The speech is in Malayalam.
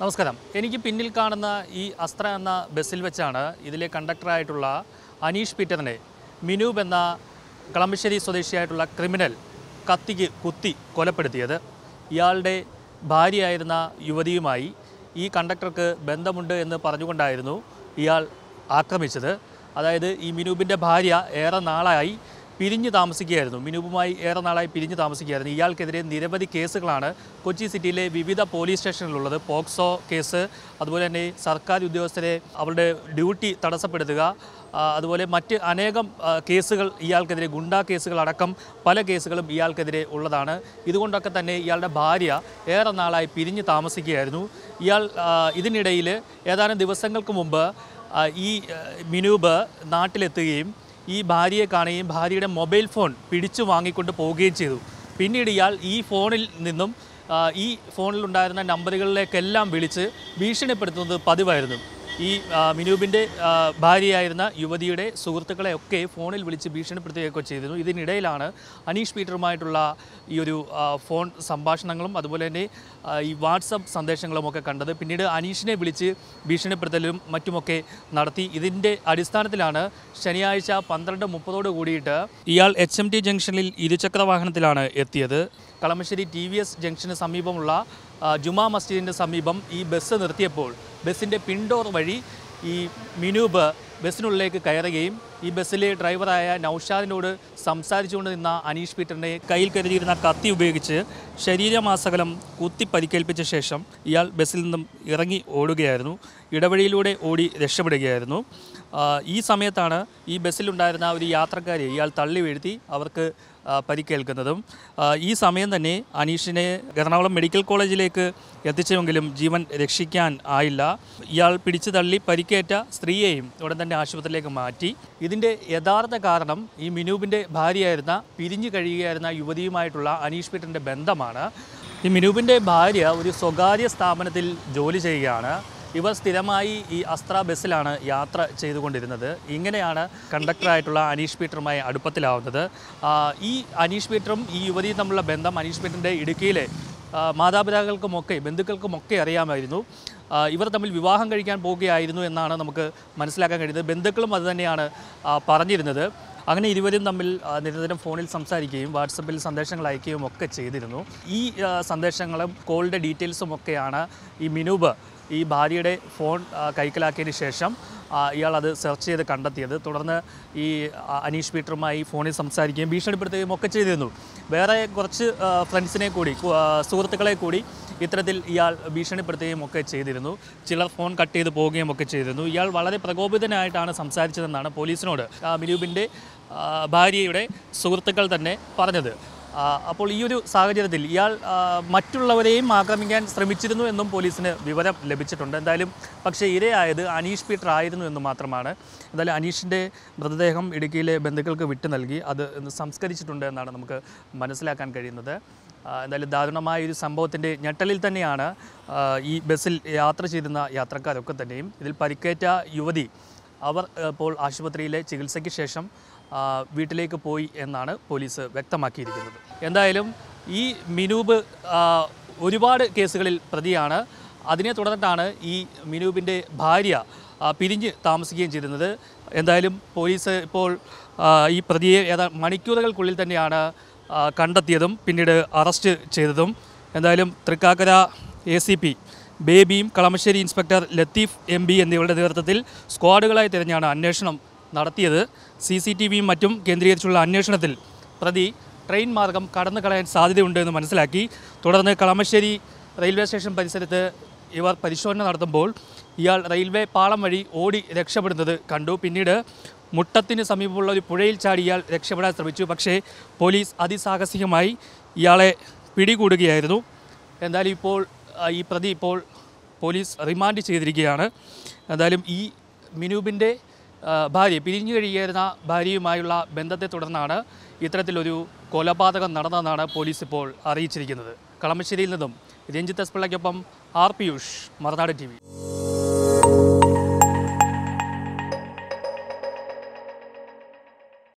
നമസ്കാരം. എനിക്ക് പിന്നിൽ കാണുന്ന ഈ അസ്ത്ര എന്ന ബസ്സിൽ വെച്ചാണ് ഇതിലെ കണ്ടക്ടറായിട്ടുള്ള അനീഷ് പീറ്ററിനെ മിനൂബ് എന്ന കളമശ്ശേരി സ്വദേശിയായിട്ടുള്ള ക്രിമിനൽ കത്തിക്ക് കുത്തി കൊലപ്പെടുത്തിയത്. ഇയാളുടെ ഭാര്യയായിരുന്ന യുവതിയുമായി ഈ കണ്ടക്ടർക്ക് ബന്ധമുണ്ട് എന്ന് പറഞ്ഞുകൊണ്ടായിരുന്നു ഇയാൾ ആക്രമിച്ചത്. അതായത് ഈ മിനൂബിന്റെ ഭാര്യ ഏറെ നാളായി പിരിഞ്ഞു താമസിക്കുകയായിരുന്നു. മിനുപുമായി ഏറെ നാളായി പിരിഞ്ഞു താമസിക്കുകയായിരുന്നു. ഇയാൾക്കെതിരെ നിരവധി കേസുകളാണ് കൊച്ചി സിറ്റിയിലെ വിവിധ പോലീസ് സ്റ്റേഷനിലുള്ളത് പോക്സോ കേസ് അതുപോലെ തന്നെ സർക്കാർ ഉദ്യോഗസ്ഥരെ അവരുടെ ഡ്യൂട്ടി തടസ്സപ്പെടുത്തുക അതുപോലെ മറ്റ് അനേകം കേസുകൾ ഇയാൾക്കെതിരെ ഗുണ്ടാ കേസുകൾ അടക്കം പല കേസുകളും ഇയാൾക്കെതിരെ ഉള്ളതാണ്. ഇതുകൊണ്ടൊക്കെ തന്നെ ഇയാളുടെ ഭാര്യ ഏറെ നാളായി പിരിഞ്ഞ് താമസിക്കുകയായിരുന്നു. ഇയാൾ ഇതിനിടയിൽ ഏതാനും ദിവസങ്ങൾക്ക് മുമ്പ് ഈ മിനൂബ് നാട്ടിലെത്തുകയും ഈ ഭാര്യയെ കാണുകയും ഭാര്യയുടെ മൊബൈൽ ഫോൺ പിടിച്ചു വാങ്ങിക്കൊണ്ട് പോവുകയും ചെയ്തു. പിന്നീട് ഇയാൾ ഈ ഫോണിൽ നിന്നും ഈ ഫോണിലുണ്ടായിരുന്ന നമ്പറുകളിലേക്കെല്ലാം വിളിച്ച് ഭീഷണിപ്പെടുത്തുന്നത് പതിവായിരുന്നു. ഈ മിനൂബിന്റെ ഭാര്യയായിരുന്ന യുവതിയുടെ സുഹൃത്തുക്കളെ ഒക്കെ ഫോണിൽ വിളിച്ച് ഭീഷണിപ്പെടുത്തുകയൊക്കെ ചെയ്തിരുന്നു. ഇതിനിടയിലാണ് അനീഷ് പീറ്ററുമായിട്ടുള്ള ഈ ഒരു ഫോൺ സംഭാഷണങ്ങളും അതുപോലെ തന്നെ ഈ വാട്സപ്പ് സന്ദേശങ്ങളും ഒക്കെ കണ്ടത്. പിന്നീട് അനീഷിനെ വിളിച്ച് ഭീഷണിപ്പെടുത്തലും മറ്റുമൊക്കെ നടത്തി. ഇതിന്റെ അടിസ്ഥാനത്തിലാണ് ശനിയാഴ്ച പന്ത്രണ്ട് മുപ്പതോട് കൂടിയിട്ട് ഇയാൾ എച്ച് എം ടി ജംഗ്ഷനിൽ ഇരുചക്ര വാഹനത്തിലാണ് എത്തിയത്. കളമശ്ശേരി ടി വി എസ് ജംഗ്ഷന് സമീപമുള്ള ജുമാ മസ്ജിദിന്റെ സമീപം ഈ ബസ് നിർത്തിയപ്പോൾ ബസ്സിന്റെ പിൻഡോർ വഴി ഈ മിനൂബ് ബസ്സിനുള്ളിലേക്ക് കയറുകയും ഈ ബസ്സിലെ ഡ്രൈവറായ നൌഷാദിനോട് സംസാരിച്ചുകൊണ്ട് നിന്ന അനീഷ് പീറ്ററിനെ കയ്യിൽ കരുതിയിരുന്ന കത്തി ഉപയോഗിച്ച് ശരീരമാസകലം കുത്തി പരിക്കേൽപ്പിച്ച ശേഷം ഇയാൾ ബസ്സിൽ നിന്നും ഇറങ്ങി ഓടുകയായിരുന്നു. ഇടവഴിയിലൂടെ ഓടി രക്ഷപ്പെടുകയായിരുന്നു. ഈ സമയത്താണ് ഈ ബസ്സിലുണ്ടായിരുന്ന ഒരു യാത്രക്കാരെ ഇയാൾ തള്ളി വീഴ്ത്തി അവർക്ക് പരിക്കേൽക്കുന്നതും. ഈ സമയം തന്നെ അനീഷിനെ എറണാകുളം മെഡിക്കൽ കോളേജിലേക്ക് എത്തിച്ചെങ്കിലും ജീവൻ രക്ഷിക്കാൻ ആയില്ല. ഇയാൾ പിടിച്ചു തള്ളി പരിക്കേറ്റ സ്ത്രീയെയും ഉടൻ തന്നെ ആശുപത്രിയിലേക്ക് മാറ്റി. ഇതിന്റെ യഥാർത്ഥ കാരണം ഈ മിനൂബിന്റെ ഭാര്യയായിരുന്ന പിരിഞ്ഞു കഴിയുകയായിരുന്ന യുവതിയുമായിട്ടുള്ള അനീഷ് പീറ്ററിന്റെ ബന്ധമാണ്. ഈ മിനൂബിന്റെ ഭാര്യ ഒരു സ്വകാര്യ സ്ഥാപനത്തിൽ ജോലി ചെയ്യുകയാണ്. ഇവർ സ്ഥിരമായി ഈ അസ്ത്ര ബസ്സിലാണ് യാത്ര ചെയ്തുകൊണ്ടിരുന്നത്. ഇങ്ങനെയാണ് കണ്ടക്ടറായിട്ടുള്ള അനീഷ് പീറ്ററുമായി അടുപ്പത്തിലാവുന്നത്. ഈ അനീഷ് പീറ്ററും ഈ യുവതിയും തമ്മിലുള്ള ബന്ധം അനീഷ് പീറ്ററിന്റെ ഇടുക്കിയിലെ മാതാപിതാക്കൾക്കുമൊക്കെ ബന്ധുക്കൾക്കുമൊക്കെ അറിയാമായിരുന്നു. ഇവർ തമ്മിൽ വിവാഹം കഴിക്കാൻ പോവുകയായിരുന്നു എന്നാണ് നമുക്ക് മനസ്സിലാക്കാൻ കഴിയുന്നത്. ബന്ധുക്കളും അതുതന്നെയാണ് പറഞ്ഞിരുന്നത്. അങ്ങനെ ഇരുവരും തമ്മിൽ നിരന്തരം ഫോണിൽ സംസാരിക്കുകയും വാട്സപ്പിൽ സന്ദേശങ്ങൾ അയക്കുകയും ഒക്കെ ചെയ്തിരുന്നു. ഈ സന്ദേശങ്ങളും കോളിന്റെ ഡീറ്റെയിൽസും ഒക്കെയാണ് ഈ മിനൂബ് ഈ ഭാര്യയുടെ ഫോൺ കൈക്കലാക്കിയതിന് ശേഷം ഇയാൾ അത് സെർച്ച് ചെയ്ത് കണ്ടെത്തിയത്. തുടർന്ന് ഈ അനീഷ് പീറ്ററുമായി ഫോണിൽ സംസാരിക്കുകയും ഭീഷണിപ്പെടുത്തുകയും ഒക്കെ ചെയ്തിരുന്നു. വേറെ കുറച്ച് ഫ്രണ്ട്സിനെ കൂടി സുഹൃത്തുക്കളെ കൂടി ഇത്തരത്തിൽ ഇയാൾ ഭീഷണിപ്പെടുത്തുകയും ഒക്കെ ചെയ്തിരുന്നു. ചിലർ ഫോൺ കട്ട് ചെയ്ത് പോവുകയും ഒക്കെ ചെയ്തിരുന്നു. ഇയാൾ വളരെ പ്രകോപിതനായിട്ടാണ് സംസാരിച്ചതെന്നാണ് പോലീസിനോട് മിനൂബിന്റെ ഭാര്യയുടെ സുഹൃത്തുക്കൾ തന്നെ പറഞ്ഞത്. അപ്പോൾ ഈ ഒരു സാഹചര്യത്തിൽ ഇയാൾ മറ്റുള്ളവരെയും ആക്രമിക്കാൻ ശ്രമിച്ചിരുന്നു എന്നും പോലീസിന് വിവരം ലഭിച്ചിട്ടുണ്ട്. എന്തായാലും പക്ഷേ ഇരയായത് അനീഷ് പീറ്റർ ആയിരുന്നു എന്ന് മാത്രമാണ്. എന്തായാലും അനീഷിന്റെ മൃതദേഹം ഇടുക്കിയിലെ ബന്ധുക്കൾക്ക് വിട്ടു നൽകി. അത് സംസ്കരിച്ചിട്ടുണ്ട് എന്നാണ് നമുക്ക് മനസ്സിലാക്കാൻ കഴിയുന്നത്. എന്തായാലും ദാരുണമായ ഒരു സംഭവത്തിന്റെ ഞെട്ടലിൽ തന്നെയാണ് ഈ ബസ്സിൽ യാത്ര ചെയ്തിരുന്ന യാത്രക്കാരൊക്കെ തന്നെയും. ഇതിൽ പരിക്കേറ്റ യുവതി അവർ ഇപ്പോൾ ആശുപത്രിയിലെ ചികിത്സയ്ക്ക് ശേഷം വീട്ടിലേക്ക് പോയി എന്നാണ് പോലീസ് വ്യക്തമാക്കിയിരിക്കുന്നത്. എന്തായാലും ഈ മിനൂബ് ഒരുപാട് കേസുകളിൽ പ്രതിയാണ്. അതിനെ തുടർന്നിട്ടാണ് ഈ മിനൂബിന്റെ ഭാര്യ പിരിഞ്ഞ് താമസിക്കുകയും ചെയ്തിരുന്നത്. എന്തായാലും പോലീസ് ഇപ്പോൾ ഈ പ്രതിയെ ഏതാ മണിക്കൂറുകൾക്കുള്ളിൽ തന്നെയാണ് കണ്ടെത്തിയതും പിന്നീട് അറസ്റ്റ് ചെയ്തതും. എന്തായാലും Thrikkakara A C P ബേബിയും Kalamassery inspector Latheef M B എന്നിവരുടെ നേതൃത്വത്തിൽ സ്ക്വാഡുകളായി തിരഞ്ഞാണ് അന്വേഷണം നടത്തിയത്. സി സി ടി വിയും മറ്റും കേന്ദ്രീകരിച്ചുള്ള അന്വേഷണത്തിൽ പ്രതി ട്രെയിൻ മാർഗം കടന്നു കളയാൻ സാധ്യതയുണ്ട് എന്ന് മനസ്സിലാക്കി. തുടർന്ന് കളമശ്ശേരി റെയിൽവേ സ്റ്റേഷൻ പരിസരത്ത് ഇവർ പരിശോധന നടത്തുമ്പോൾ ഇയാൾ റെയിൽവേ പാളം വഴി ഓടി രക്ഷപ്പെടുന്നത് കണ്ടു. പിന്നീട് മുട്ടത്തിന് സമീപമുള്ള ഒരു പുഴയിൽ ചാടി ഇയാൾ രക്ഷപ്പെടാൻ ശ്രമിച്ചു. പക്ഷേ പോലീസ് അതിസാഹസികമായി ഇയാളെ പിടികൂടുകയായിരുന്നു. എന്തായാലും ഇപ്പോൾ ഈ പ്രതി ഇപ്പോൾ പോലീസ് റിമാൻഡ് ചെയ്തിരിക്കുകയാണ്. എന്തായാലും ഈ മിനൂബിന്റെ ഭാര്യ പിരിഞ്ഞു കഴിയുന്ന ഭാര്യയുമായുള്ള ബന്ധത്തെ തുടർന്നാണ് ഇത്തരത്തിലൊരു കൊലപാതകം നടന്നതെന്നാണ് പോലീസ് ഇപ്പോൾ അറിയിച്ചിരിക്കുന്നത്. കളമശ്ശേരിയിൽ നിന്നും രഞ്ജിത്ത് എസ് പിള്ളയ്ക്കൊപ്പം ആർ പിയൂഷ് മറുനാട് ടി